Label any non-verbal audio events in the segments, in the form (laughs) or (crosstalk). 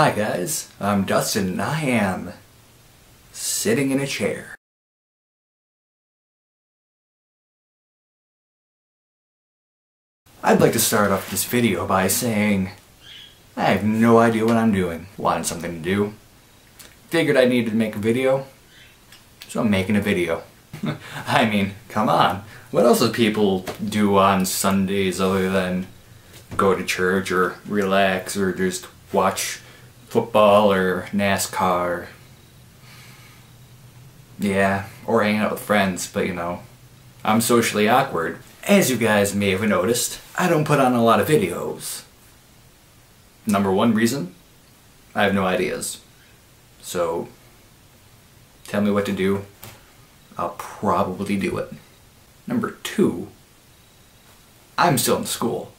Hi guys, I'm Dustin and I am sitting in a chair. I'd like to start off this video by saying I have no idea what I'm doing. Wanted something to do. Figured I needed to make a video, so I'm making a video. (laughs) I mean, come on. What else do people do on Sundays other than go to church or relax or just watch football or NASCAR? Yeah, or hanging out with friends, but you know, I'm socially awkward. As you guys may have noticed, I don't put on a lot of videos. Number one reason, I have no ideas. So, tell me what to do, I'll probably do it. Number two, I'm still in school.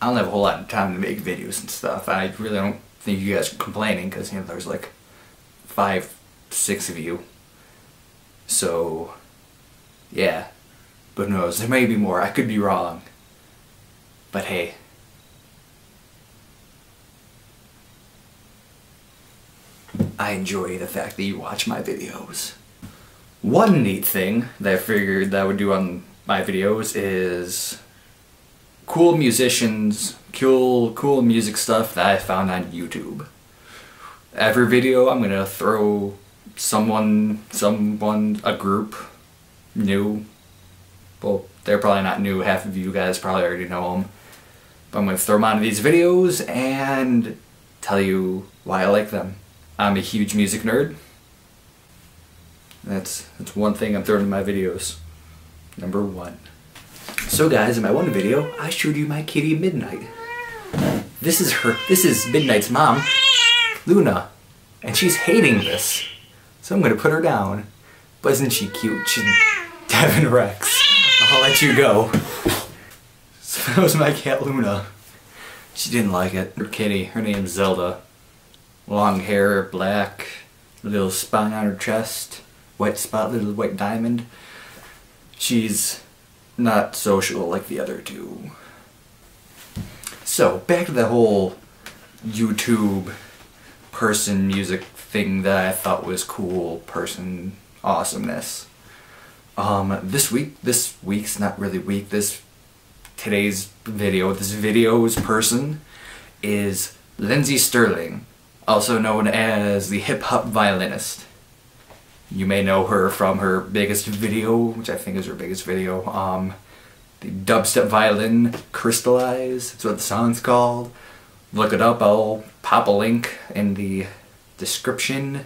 I don't have a whole lot of time to make videos and stuff. I really don't think you guys are complaining because you know there's like five, six of you. So, yeah. But who knows, there may be more. I could be wrong. But hey. I enjoy the fact that you watch my videos. One neat thing that I figured that I would do on my videos is cool musicians, cool cool music stuff that I found on YouTube. Every video I'm gonna throw someone, someone, a group, new. Well, they're probably not new, half of you guys probably already know them. But I'm gonna throw them onto these videos and tell you why I like them. I'm a huge music nerd. That's, that's one thing I'm throwing in my videos. Number one. So guys, in my one video, I showed you my kitty Midnight. This is her, this is Midnight's mom, Luna, and she's hating this. So I'm gonna put her down. But isn't she cute? She's Devon Rex. I'll let you go. So that was my cat Luna. She didn't like it. Her kitty, her name's Zelda. Long hair, black, little spine on her chest, white spot, little white diamond. She's not social like the other two. So, back to the whole YouTube person music thing that I thought was cool, person awesomeness. Um, this week, this week's not really week, this, today's video, this video's person is Lindsey Stirling, also known as the hip hop violinist. You may know her from her biggest video, which I think is her biggest video, um, the dubstep violin Crystallize, that's what the song's called. Look it up, I'll pop a link in the description.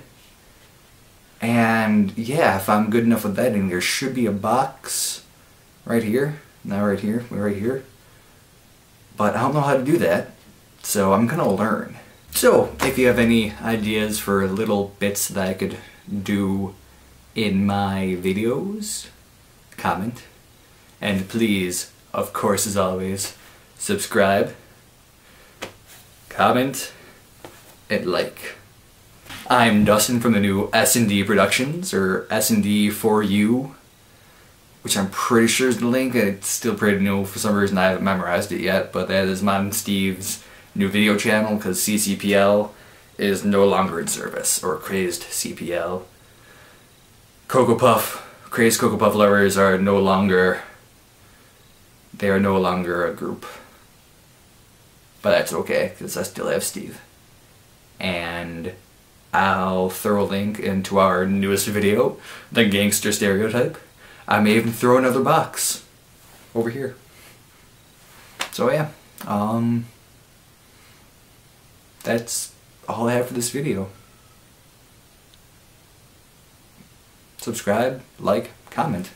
And yeah, if I'm good enough with editing, there should be a box right here, not right here, right here. But I don't know how to do that, so I'm gonna learn. So, if you have any ideas for little bits that I could do in my videos, comment. And please, of course as always, subscribe, comment, and like. I'm Dustin from the new S&D Productions, or S&D for You, which I'm pretty sure is the link. It's still pretty new. For some reason I haven't memorized it yet, but that is and Steve's new video channel because CCPL is no longer in service, or Crazed CPL. Cocoa Puff, Crazed Cocoa Puff lovers are no longer, they are no longer a group. But that's okay, because I still have Steve. And I'll throw a link into our newest video, The Gangster Stereotype. I may even throw another box over here. So yeah, um, that's all I have for this video. Subscribe, like, comment.